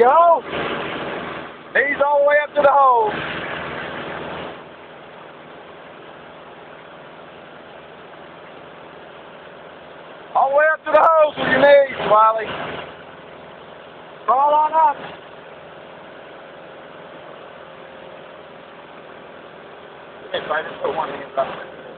go. Knees all the way up to the hole. All the way up to the hose with your knees, Wiley. Crawl on up. If I just put one hand up.